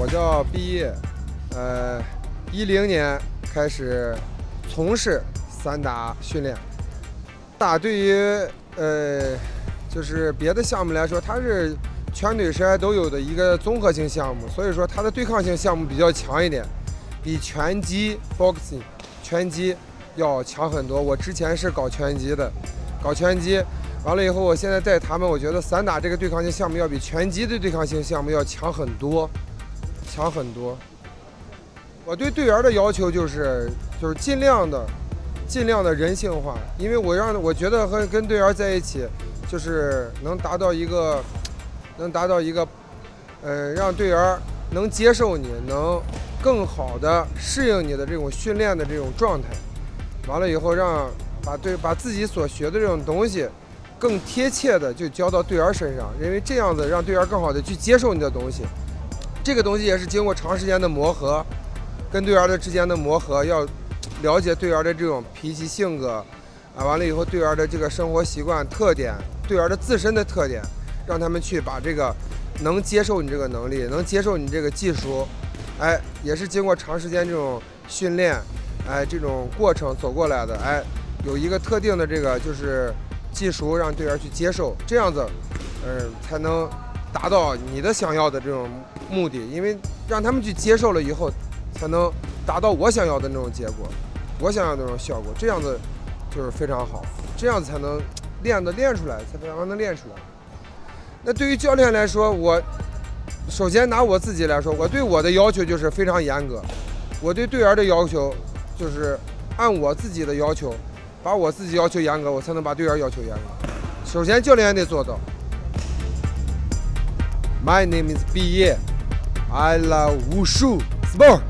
我叫毕业，呃，一零年开始从事散打训练。打对于呃，就是别的项目来说，它是全腿摔都有的一个综合性项目，所以说它的对抗性项目比较强一点，比拳击 （boxing） 拳击要强很多。我之前是搞拳击的，搞拳击。完了以后，我现在带他们，我觉得散打这个对抗性项目要比拳击的对抗性项目要强很多，强很多。我对队员的要求就是，就是尽量的，尽量的人性化，因为我让我觉得和跟队员在一起，就是能达到一个，能达到一个，呃，让队员能接受你，能更好的适应你的这种训练的这种状态。完了以后，让把对把自己所学的这种东西。更贴切的就交到队员身上，因为这样子让队员更好的去接受你的东西。这个东西也是经过长时间的磨合，跟队员的之间的磨合，要了解队员的这种脾气性格，啊，完了以后队员的这个生活习惯特点，队员的自身的特点，让他们去把这个能接受你这个能力，能接受你这个技术，哎，也是经过长时间这种训练，哎，这种过程走过来的，哎，有一个特定的这个就是。技术让队员去接受，这样子，嗯，才能达到你的想要的这种目的。因为让他们去接受了以后，才能达到我想要的那种结果，我想要那种效果。这样子就是非常好，这样子才能练的练出来，才能能练出来。那对于教练来说，我首先拿我自己来说，我对我的要求就是非常严格。我对队员的要求就是按我自己的要求。把我自己要求严格，我才能把队员要求严格。首先，教练得做到。My name is Pierre. I love wushu. Sport.